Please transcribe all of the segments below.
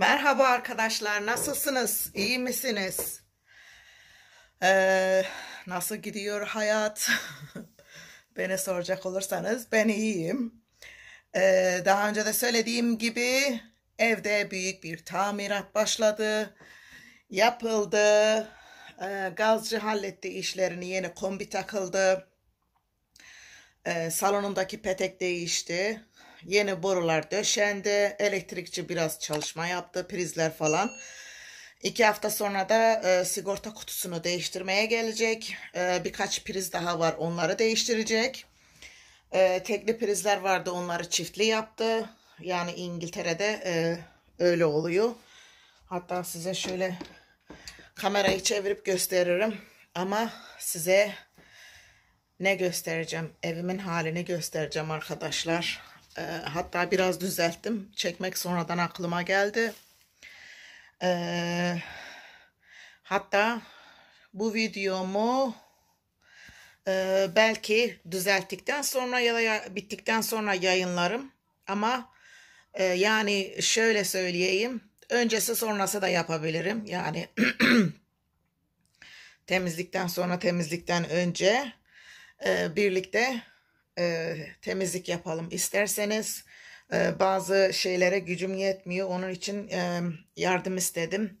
Merhaba arkadaşlar, nasılsınız? İyi misiniz? Ee, nasıl gidiyor hayat? Beni soracak olursanız ben iyiyim. Ee, daha önce de söylediğim gibi evde büyük bir tamirat başladı. Yapıldı. Ee, gazcı halletti işlerini, yeni kombi takıldı. Ee, salonumdaki petek değişti. Yeni borular döşendi. Elektrikçi biraz çalışma yaptı. Prizler falan. İki hafta sonra da e, sigorta kutusunu değiştirmeye gelecek. E, birkaç priz daha var. Onları değiştirecek. E, tekli prizler vardı. Onları çiftli yaptı. Yani İngiltere'de e, öyle oluyor. Hatta size şöyle kamerayı çevirip gösteririm. Ama size ne göstereceğim? Evimin halini göstereceğim arkadaşlar. E, hatta biraz düzelttim. Çekmek sonradan aklıma geldi. E, hatta bu videomu e, belki düzelttikten sonra ya da ya, bittikten sonra yayınlarım. Ama e, yani şöyle söyleyeyim. Öncesi sonrası da yapabilirim. Yani temizlikten sonra temizlikten önce e, birlikte e, temizlik yapalım isterseniz. E, bazı şeylere gücüm yetmiyor. Onun için e, yardım istedim.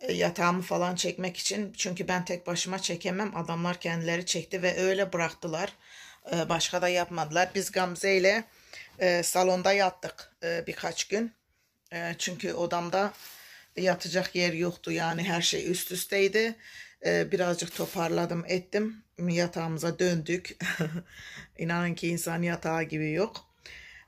E, yatağımı falan çekmek için. Çünkü ben tek başıma çekemem. Adamlar kendileri çekti ve öyle bıraktılar. E, başka da yapmadılar. Biz Gamze ile e, salonda yattık e, birkaç gün. E, çünkü odamda yatacak yer yoktu. Yani her şey üst üsteydi. E, birazcık toparladım ettim. Yatağımıza döndük. İnanın ki insan yatağı gibi yok.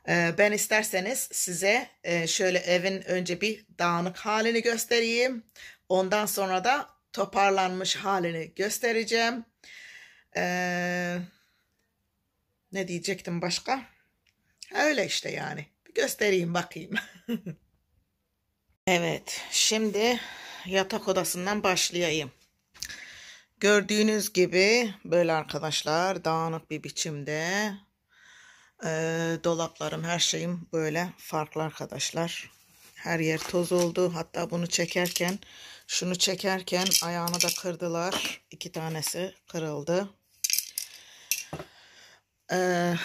E, ben isterseniz size e, şöyle evin önce bir dağınık halini göstereyim. Ondan sonra da toparlanmış halini göstereceğim. E, ne diyecektim başka? Öyle işte yani. Bir göstereyim bakayım. evet, şimdi yatak odasından başlayayım. Gördüğünüz gibi böyle arkadaşlar dağınık bir biçimde e, dolaplarım her şeyim böyle farklı arkadaşlar. Her yer toz oldu. Hatta bunu çekerken şunu çekerken ayağını da kırdılar. İki tanesi kırıldı. Eee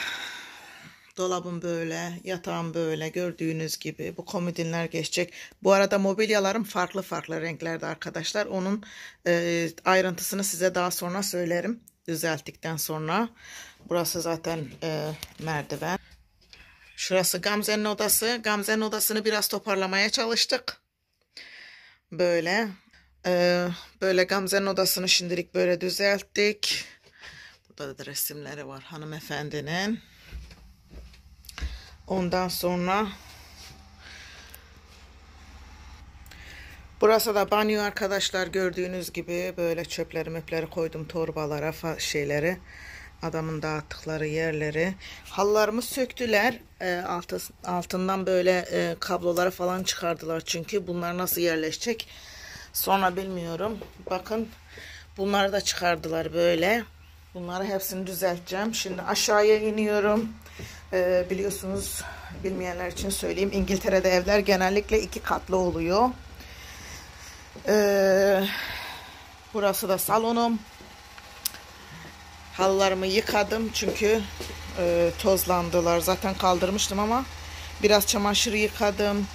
Dolabım böyle, yatağım böyle gördüğünüz gibi. Bu komodinler geçecek. Bu arada mobilyalarım farklı farklı renklerde arkadaşlar. Onun e, ayrıntısını size daha sonra söylerim. Düzelttikten sonra. Burası zaten e, merdiven. Şurası Gamze'nin odası. Gamze'nin odasını biraz toparlamaya çalıştık. Böyle. E, böyle Gamze'nin odasını şimdilik böyle düzelttik. Burada da resimleri var hanımefendinin. Ondan sonra Burası da banyo arkadaşlar gördüğünüz gibi böyle çöpleri möpleri koydum torbalara şeyleri adamın dağıttıkları yerleri. Hallarımı söktüler e, altı, altından böyle e, kabloları falan çıkardılar. Çünkü bunlar nasıl yerleşecek sonra bilmiyorum. Bakın bunları da çıkardılar böyle. Bunları hepsini düzelteceğim. Şimdi aşağıya iniyorum ee, biliyorsunuz bilmeyenler için söyleyeyim. İngiltere'de evler genellikle iki katlı oluyor. Ee, burası da salonum. Halılarımı yıkadım çünkü e, tozlandılar. Zaten kaldırmıştım ama biraz çamaşır yıkadım.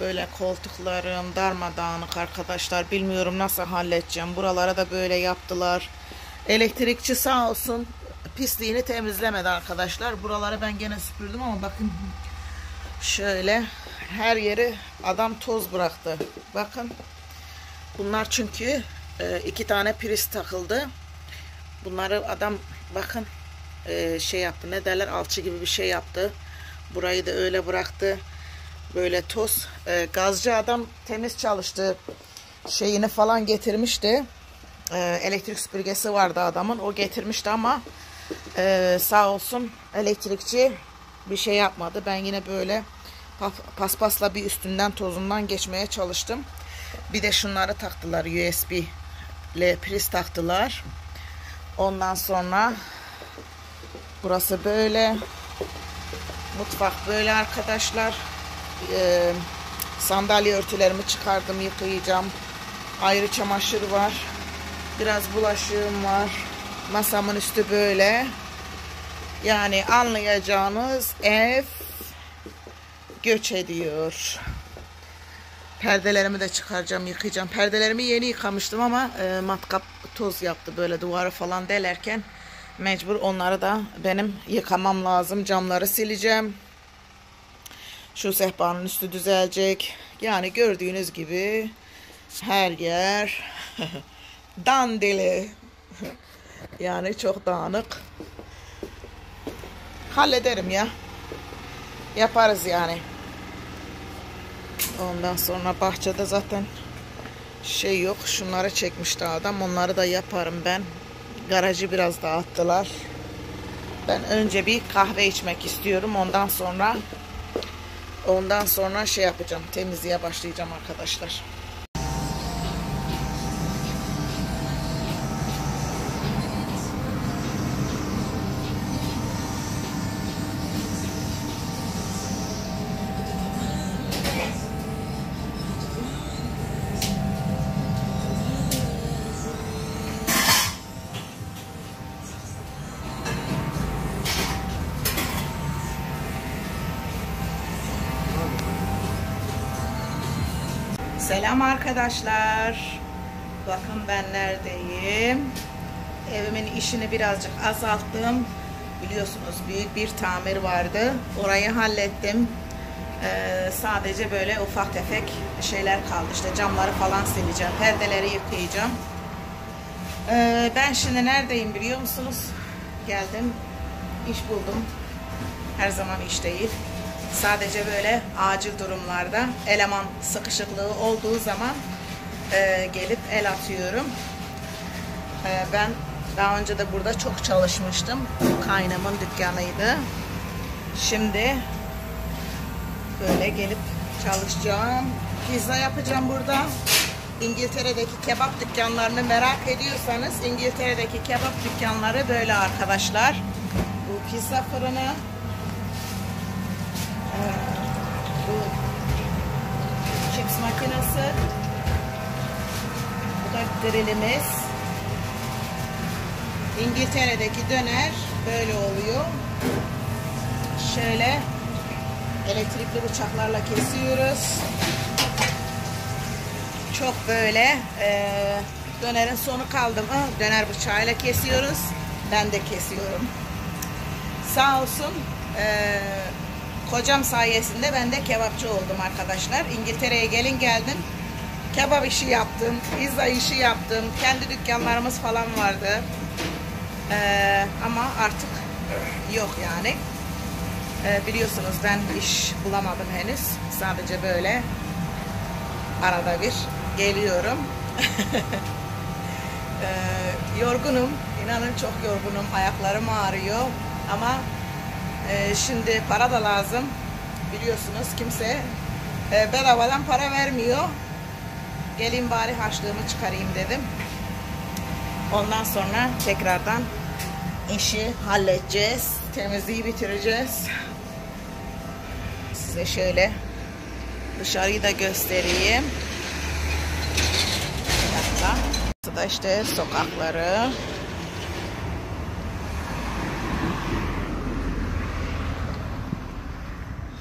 Böyle koltuklarım darmadağınık arkadaşlar. Bilmiyorum nasıl halledeceğim. Buralara da böyle yaptılar. Elektrikçi sağ olsun pisliğini temizlemedi arkadaşlar. Buraları ben gene süpürdüm ama bakın şöyle her yeri adam toz bıraktı. Bakın bunlar çünkü e, iki tane priz takıldı. Bunları adam bakın e, şey yaptı ne derler alçı gibi bir şey yaptı. Burayı da öyle bıraktı. Böyle toz. E, gazcı adam temiz çalıştı. Şeyini falan getirmişti. elektrik süpürgesi vardı adamın. O getirmişti ama ee, sağ olsun elektrikçi bir şey yapmadı. Ben yine böyle paspasla bir üstünden tozundan geçmeye çalıştım. Bir de şunları taktılar USB ile priz taktılar. Ondan sonra burası böyle. Mutfak böyle arkadaşlar. Ee, Sandalye örtülerimi çıkardım yıkayacağım. Ayrı çamaşır var. Biraz bulaşığım var. Masamın üstü böyle. Yani anlayacağınız ev göç ediyor. Perdelerimi de çıkaracağım, yıkayacağım. Perdelerimi yeni yıkamıştım ama e, matkap toz yaptı böyle duvarı falan delerken mecbur onları da benim yıkamam lazım. Camları sileceğim. Şu sehpanın üstü düzelecek. Yani gördüğünüz gibi her yer dandili. Yani çok dağınık. Hallederim ya. Yaparız yani. Ondan sonra bahçede zaten şey yok. Şunları çekmişti adam. Onları da yaparım ben. Garajı biraz dağıttılar. Ben önce bir kahve içmek istiyorum. Ondan sonra ondan sonra şey yapacağım. Temizliğe başlayacağım arkadaşlar. Selam arkadaşlar. Bakın ben neredeyim. Evimin işini birazcık azalttım. Biliyorsunuz büyük bir tamir vardı. Orayı hallettim. Ee, sadece böyle ufak tefek şeyler kaldı. İşte camları falan sileceğim. Perdeleri yıkayacağım. Ee, ben şimdi neredeyim biliyor musunuz? Geldim. iş buldum. Her zaman iş değil. Sadece böyle acil durumlarda eleman sıkışıklığı olduğu zaman e, gelip el atıyorum. E, ben daha önce de burada çok çalışmıştım. Kaynamın dükkanıydı. Şimdi böyle gelip çalışacağım. Pizza yapacağım burada. İngiltere'deki kebap dükkanlarını merak ediyorsanız İngiltere'deki kebap dükkanları böyle arkadaşlar. Bu pizza fırını bu chips makinesi. Bu da grillimiz. İngiltere'deki döner böyle oluyor. Şöyle elektrikli bıçaklarla kesiyoruz. Çok böyle e, dönerin sonu kaldı mı döner bıçağıyla kesiyoruz. Ben de kesiyorum. Sağ olsun eee Kocam sayesinde ben de kebapçı oldum arkadaşlar. İngiltere'ye gelin geldim. Kebap işi yaptım, pizza işi yaptım. Kendi dükkanlarımız falan vardı. Ee, ama artık yok yani. Ee, biliyorsunuz ben iş bulamadım henüz. Sadece böyle arada bir geliyorum. ee, yorgunum. İnanın çok yorgunum. Ayaklarım ağrıyor. Ama ee, şimdi para da lazım. Biliyorsunuz kimse e, bedavadan para vermiyor. Gelin bari harçlığımı çıkarayım dedim. Ondan sonra tekrardan işi halledeceğiz. Temizliği bitireceğiz. Size şöyle dışarıyı da göstereyim. Bir dakika. Bu da işte sokakları.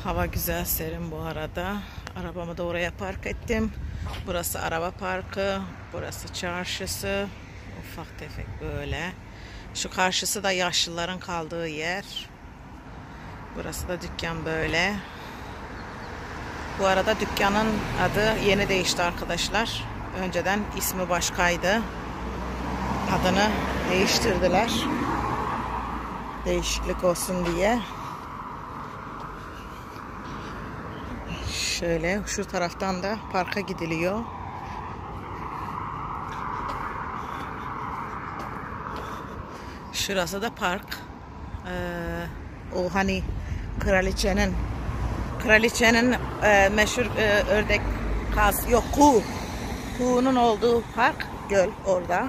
Hava güzel serin bu arada. Arabamı da oraya park ettim. Burası araba parkı. Burası çarşısı. Ufak tefek böyle. Şu karşısı da yaşlıların kaldığı yer. Burası da dükkan böyle. Bu arada dükkanın adı yeni değişti arkadaşlar. Önceden ismi başkaydı. Adını değiştirdiler. Değişiklik olsun diye. Şöyle şu taraftan da parka gidiliyor. Şurası da park. Ee, o hani kraliçenin kraliçenin e, meşhur e, ördek kaz yok kuğu kuğunun olduğu park göl orada.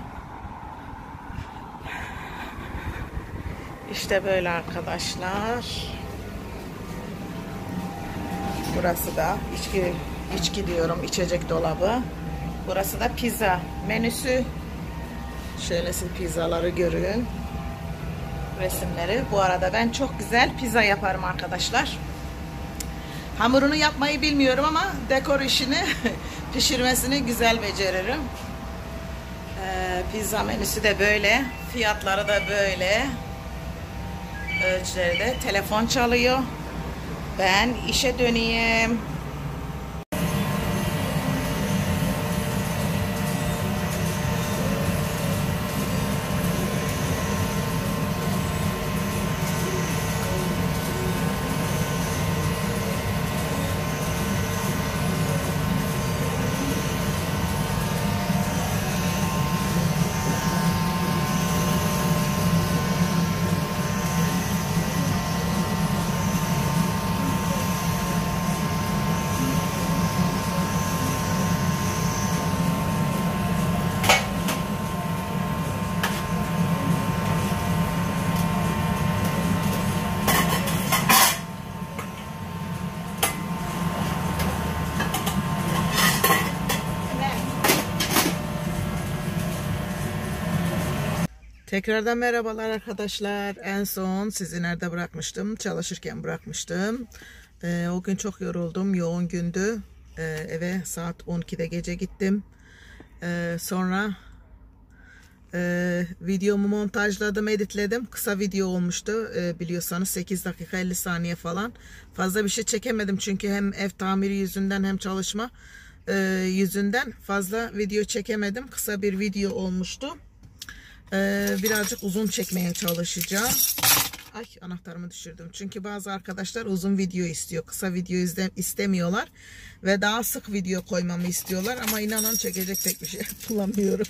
İşte böyle arkadaşlar. Burası da içki içki diyorum içecek dolabı. Burası da pizza menüsü. Şöyle siz pizzaları görün. Resimleri. Bu arada ben çok güzel pizza yaparım arkadaşlar. Hamurunu yapmayı bilmiyorum ama dekor işini pişirmesini güzel beceririm. Ee, pizza menüsü de böyle. Fiyatları da böyle. Ölçüleri de. Telefon çalıyor. Ben işe döneyim. Tekrardan merhabalar arkadaşlar. En son sizi nerede bırakmıştım? Çalışırken bırakmıştım. Ee, o gün çok yoruldum. Yoğun gündü. Ee, eve saat 12'de gece gittim. Ee, sonra e, videomu montajladım, editledim. Kısa video olmuştu. Ee, biliyorsanız 8 dakika 50 saniye falan. Fazla bir şey çekemedim çünkü hem ev tamiri yüzünden hem çalışma e, yüzünden fazla video çekemedim. Kısa bir video olmuştu. Ee, birazcık uzun çekmeye çalışacağım. Ay anahtarımı düşürdüm. Çünkü bazı arkadaşlar uzun video istiyor. Kısa video izle, istemiyorlar. Ve daha sık video koymamı istiyorlar. Ama inanın çekecek pek bir şey bulamıyorum.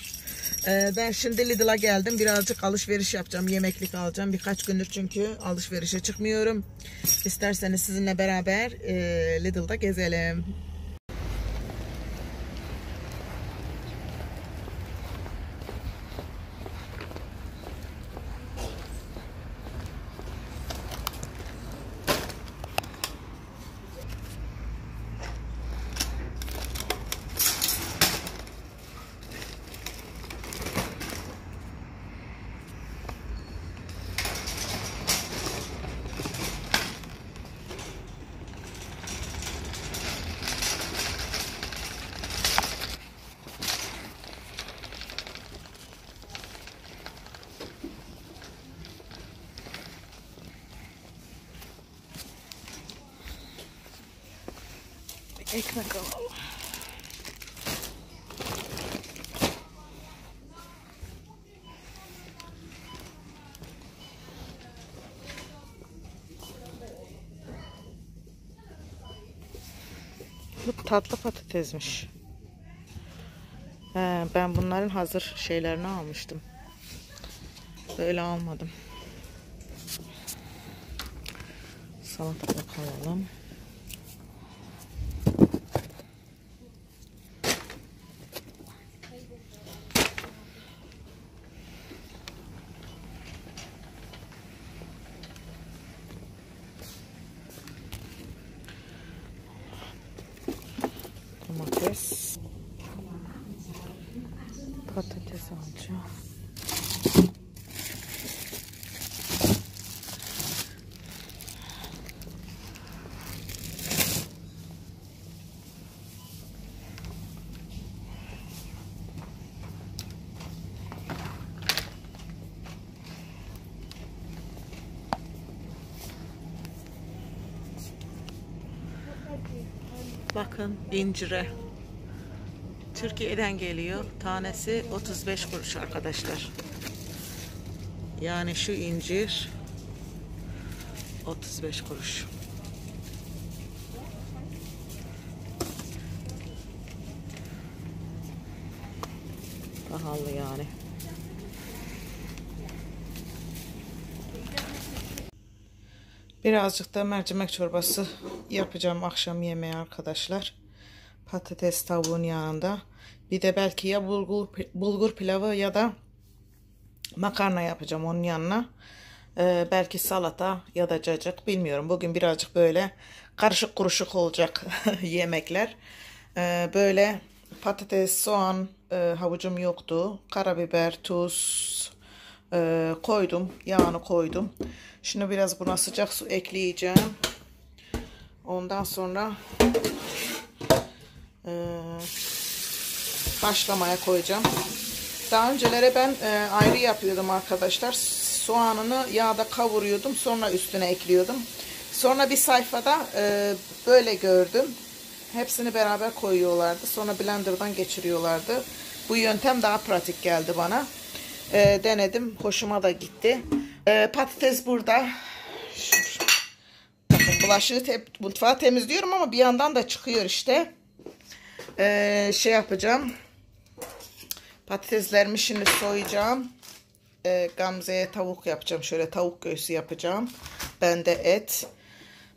Ee, ben şimdi Lidl'a geldim. Birazcık alışveriş yapacağım. Yemeklik alacağım. Birkaç gündür çünkü alışverişe çıkmıyorum. İsterseniz sizinle beraber e, Lidl'da gezelim. Ekmek alalım. Bu tatlı patatesmiş. He, ben bunların hazır şeylerini almıştım. Böyle almadım. Salatalık alalım. Domates. Patates alacağım. Bakın incire. Türkiye'den geliyor. Tanesi 35 kuruş arkadaşlar. Yani şu incir 35 kuruş. Pahalı yani. Birazcık da mercimek çorbası yapacağım akşam yemeği arkadaşlar. Patates tavuğun yanında. Bir de belki ya bulgur, bulgur pilavı ya da makarna yapacağım onun yanına. Ee, belki salata ya da cacık bilmiyorum. Bugün birazcık böyle karışık kuruşuk olacak yemekler. Ee, böyle patates, soğan, e, havucum yoktu. Karabiber, tuz e, koydum. Yağını koydum. Şimdi biraz buna sıcak su ekleyeceğim. Ondan sonra e, başlamaya koyacağım. Daha öncelere ben e, ayrı yapıyordum arkadaşlar. Soğanını yağda kavuruyordum. Sonra üstüne ekliyordum. Sonra bir sayfada e, böyle gördüm. Hepsini beraber koyuyorlardı. Sonra blenderdan geçiriyorlardı. Bu yöntem daha pratik geldi bana. E, denedim. Hoşuma da gitti. E, patates burada. Bakın bulaşığı te mutfağı temizliyorum ama bir yandan da çıkıyor işte. E, şey yapacağım. Patateslerimi şimdi soyacağım. E, Gamze'ye tavuk yapacağım. Şöyle tavuk göğsü yapacağım. Ben de et.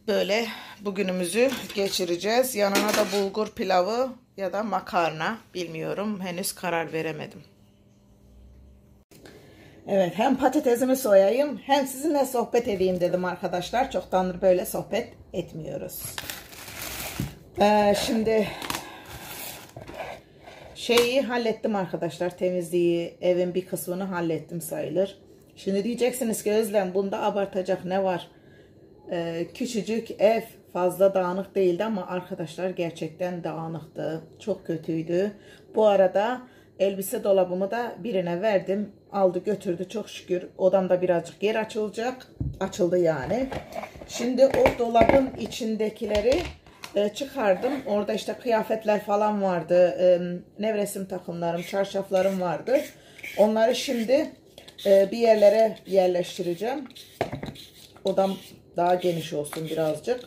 Böyle bugünümüzü geçireceğiz. Yanına da bulgur pilavı ya da makarna. Bilmiyorum. Henüz karar veremedim. Evet hem patatesimi soyayım hem sizinle sohbet edeyim dedim arkadaşlar. Çoktandır böyle sohbet etmiyoruz. Ee, şimdi şeyi hallettim arkadaşlar. Temizliği evin bir kısmını hallettim sayılır. Şimdi diyeceksiniz ki Özlem bunda abartacak ne var? Ee, küçücük ev fazla dağınık değildi ama arkadaşlar gerçekten dağınıktı. Çok kötüydü. Bu arada elbise dolabımı da birine verdim. Aldı götürdü çok şükür. Odamda birazcık yer açılacak. Açıldı yani. Şimdi o dolabın içindekileri e, çıkardım. Orada işte kıyafetler falan vardı. E, nevresim takımlarım, çarşaflarım vardı. Onları şimdi e, bir yerlere yerleştireceğim. Odam daha geniş olsun birazcık.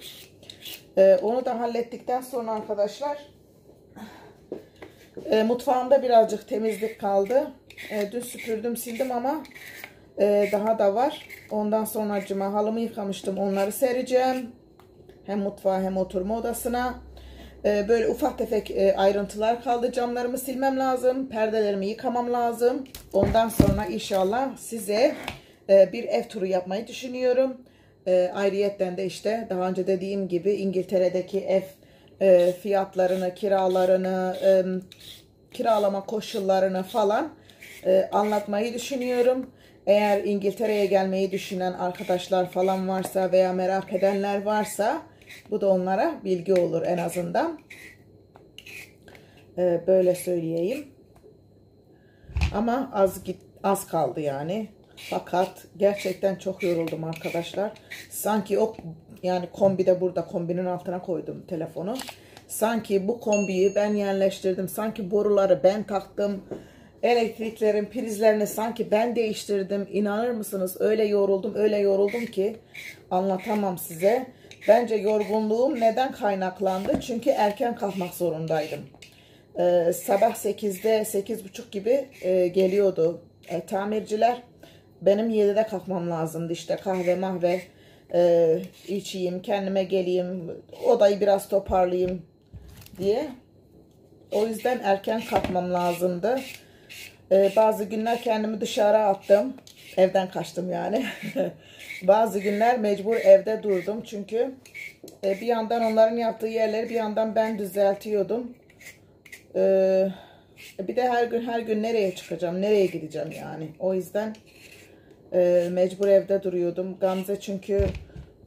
E, onu da hallettikten sonra arkadaşlar e, mutfağımda birazcık temizlik kaldı. E, dün süpürdüm sildim ama e, daha da var. Ondan sonra cuma halımı yıkamıştım. Onları sereceğim. Hem mutfağa hem oturma odasına. E, böyle ufak tefek e, ayrıntılar kaldı. Camlarımı silmem lazım. Perdelerimi yıkamam lazım. Ondan sonra inşallah size e, bir ev turu yapmayı düşünüyorum. E, ayrıyetten de işte daha önce dediğim gibi İngiltere'deki ev e, fiyatlarını, kiralarını, e, kiralama koşullarını falan e, anlatmayı düşünüyorum. Eğer İngiltere'ye gelmeyi düşünen arkadaşlar falan varsa veya merak edenler varsa bu da onlara bilgi olur en azından. E, böyle söyleyeyim. Ama az git az kaldı yani. Fakat gerçekten çok yoruldum arkadaşlar. Sanki o yani kombi de burada kombinin altına koydum telefonu. Sanki bu kombiyi ben yerleştirdim. Sanki boruları ben taktım. Elektriklerin prizlerini sanki ben değiştirdim. İnanır mısınız? Öyle yoruldum, öyle yoruldum ki anlatamam size. Bence yorgunluğum neden kaynaklandı? Çünkü erken kalkmak zorundaydım. Ee, sabah 8'de, 8.30 gibi e, geliyordu e, tamirciler. Benim 7'de kalkmam lazımdı işte kahve mahve e, içeyim, kendime geleyim, odayı biraz toparlayayım diye. O yüzden erken kalkmam lazımdı. E, bazı günler kendimi dışarı attım. Evden kaçtım yani. bazı günler mecbur evde durdum. Çünkü e, bir yandan onların yaptığı yerleri bir yandan ben düzeltiyordum. E, bir de her gün her gün nereye çıkacağım, nereye gideceğim yani. O yüzden e, mecbur evde duruyordum. Gamze çünkü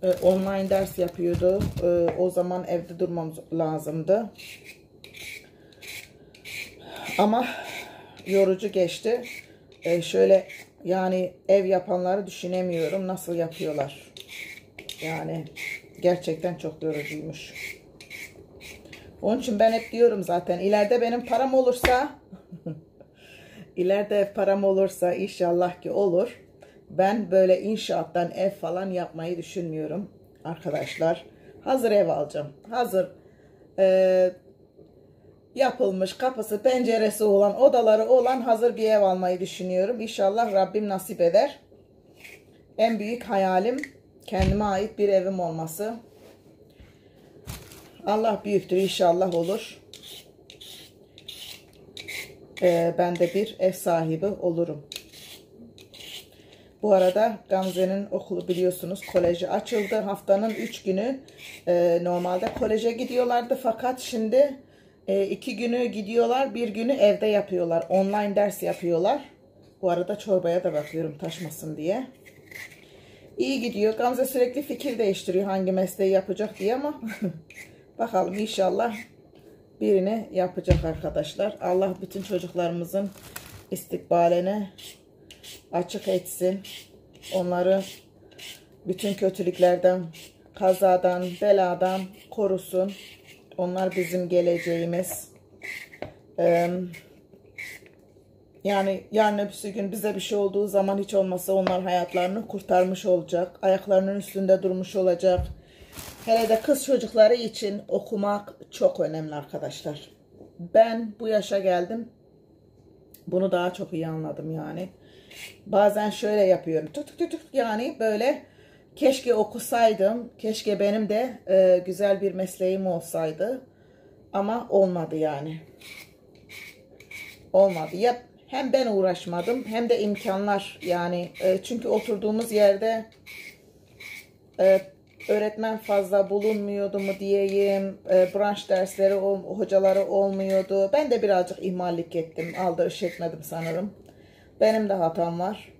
e, online ders yapıyordu. E, o zaman evde durmam lazımdı. Ama yorucu geçti. E, şöyle yani ev yapanları düşünemiyorum. Nasıl yapıyorlar? Yani gerçekten çok yorucuymuş. Onun için ben hep diyorum zaten ileride benim param olursa ileride param olursa inşallah ki olur ben böyle inşaattan ev falan yapmayı düşünmüyorum arkadaşlar. Hazır ev alacağım. Hazır e, yapılmış kapısı penceresi olan odaları olan hazır bir ev almayı düşünüyorum. İnşallah Rabbim nasip eder. En büyük hayalim kendime ait bir evim olması. Allah büyüktür inşallah olur. Ee, ben de bir ev sahibi olurum. Bu arada Gamze'nin okulu biliyorsunuz koleji açıldı. Haftanın 3 günü e, normalde koleje gidiyorlardı. Fakat şimdi E, iki günü gidiyorlar, bir günü evde yapıyorlar. Online ders yapıyorlar. Bu arada çorbaya da bakıyorum taşmasın diye. İyi gidiyor. Gamze sürekli fikir değiştiriyor hangi mesleği yapacak diye ama bakalım inşallah birini yapacak arkadaşlar. Allah bütün çocuklarımızın istikbalini açık etsin. Onları bütün kötülüklerden, kazadan, beladan korusun. Onlar bizim geleceğimiz. Yani yarın öbürsü gün bize bir şey olduğu zaman hiç olmasa onlar hayatlarını kurtarmış olacak. Ayaklarının üstünde durmuş olacak. Hele de kız çocukları için okumak çok önemli arkadaşlar. Ben bu yaşa geldim. Bunu daha çok iyi anladım yani. Bazen şöyle yapıyorum. Tut tut tut yani böyle keşke okusaydım. Keşke benim de e, güzel bir mesleğim olsaydı. Ama olmadı yani. Olmadı. Ya hem ben uğraşmadım hem de imkanlar yani e, çünkü oturduğumuz yerde e, öğretmen fazla bulunmuyordu mu diyeyim e, branş dersleri hocaları olmuyordu ben de birazcık ihmallik ettim aldırış etmedim sanırım benim de hatam var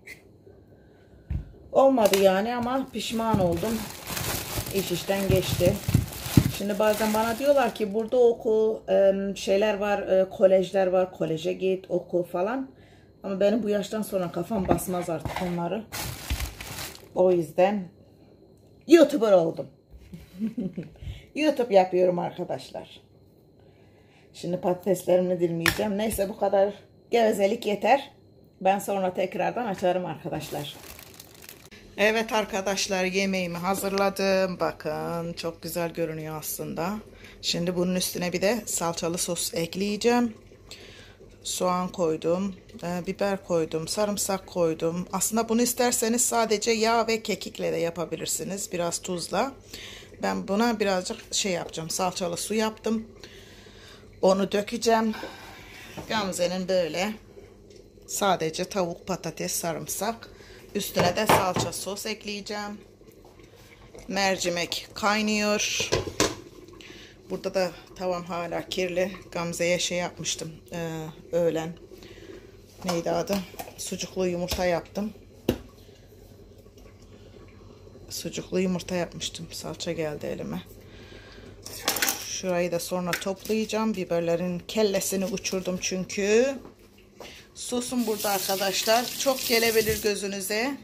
olmadı yani ama pişman oldum iş işten geçti Şimdi bazen bana diyorlar ki burada oku, şeyler var, kolejler var, koleje git, oku falan. Ama benim bu yaştan sonra kafam basmaz artık onları. O yüzden YouTuber oldum. YouTube yapıyorum arkadaşlar. Şimdi patateslerimi dilmeyeceğim. Neyse bu kadar gevezelik yeter. Ben sonra tekrardan açarım arkadaşlar. Evet arkadaşlar yemeğimi hazırladım. Bakın çok güzel görünüyor aslında. Şimdi bunun üstüne bir de salçalı sos ekleyeceğim. Soğan koydum, e, biber koydum, sarımsak koydum. Aslında bunu isterseniz sadece yağ ve kekikle de yapabilirsiniz. Biraz tuzla. Ben buna birazcık şey yapacağım. Salçalı su yaptım. Onu dökeceğim. Gamze'nin böyle sadece tavuk, patates, sarımsak Üstüne de salça sos ekleyeceğim. Mercimek kaynıyor. Burada da tavam hala kirli. Gamze'ye şey yapmıştım. Ee, öğlen. Neydi adı? Sucuklu yumurta yaptım. Sucuklu yumurta yapmıştım. Salça geldi elime. Şurayı da sonra toplayacağım. Biberlerin kellesini uçurdum çünkü. Sosum burada arkadaşlar. Çok gelebilir gözünüze.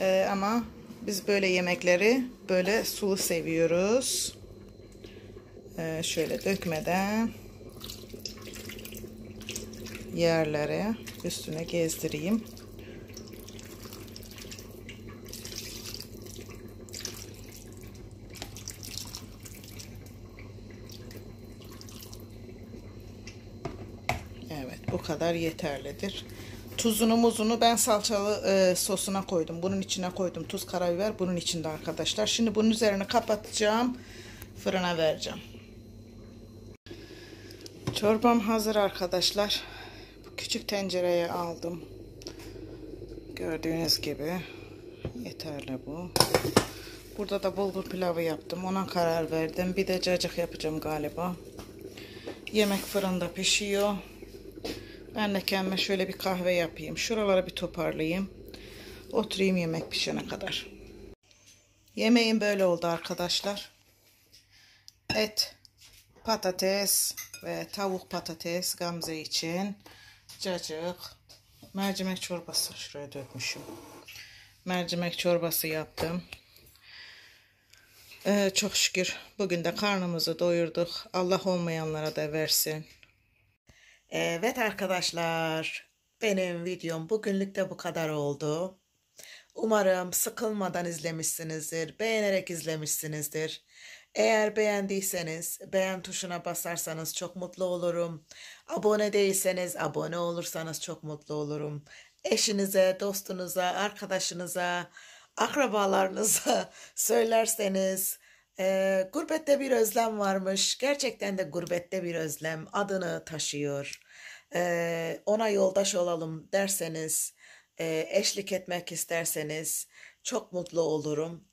Ee, ama biz böyle yemekleri böyle sulu seviyoruz. Ee, şöyle dökmeden yerlere üstüne gezdireyim. Bu kadar yeterlidir. Tuzunu muzunu ben salçalı e, sosuna koydum. Bunun içine koydum. Tuz, karabiber bunun içinde arkadaşlar. Şimdi bunun üzerine kapatacağım. Fırına vereceğim. Çorbam hazır arkadaşlar. Bu küçük tencereye aldım. Gördüğünüz gibi yeterli bu. Burada da bulgur pilavı yaptım. Ona karar verdim. Bir de cacık yapacağım galiba. Yemek fırında pişiyor. Ben de kendime şöyle bir kahve yapayım. Şuraları bir toparlayayım. Oturayım yemek pişene kadar. Yemeğim böyle oldu arkadaşlar. Et, patates ve tavuk patates Gamze için. Cacık, mercimek çorbası. Şuraya dökmüşüm. Mercimek çorbası yaptım. Ee, çok şükür bugün de karnımızı doyurduk. Allah olmayanlara da versin. Evet arkadaşlar, benim videom bugünlük de bu kadar oldu. Umarım sıkılmadan izlemişsinizdir, beğenerek izlemişsinizdir. Eğer beğendiyseniz beğen tuşuna basarsanız çok mutlu olurum. Abone değilseniz abone olursanız çok mutlu olurum. Eşinize, dostunuza, arkadaşınıza, akrabalarınıza söylerseniz e, gurbette bir özlem varmış. Gerçekten de gurbette bir özlem adını taşıyor. E, ona yoldaş olalım derseniz, e, eşlik etmek isterseniz çok mutlu olurum.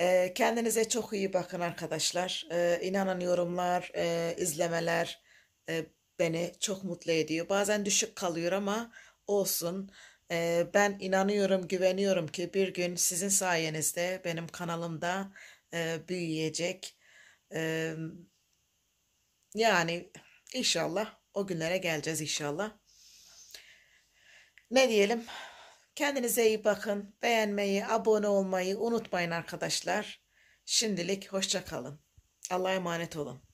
E, kendinize çok iyi bakın arkadaşlar. E, inanın yorumlar, e, izlemeler e, beni çok mutlu ediyor. Bazen düşük kalıyor ama olsun. E, ben inanıyorum, güveniyorum ki bir gün sizin sayenizde benim kanalımda e, büyüyecek. E, yani inşallah o günlere geleceğiz inşallah. Ne diyelim? Kendinize iyi bakın. Beğenmeyi, abone olmayı unutmayın arkadaşlar. Şimdilik hoşça kalın. Allah'a emanet olun.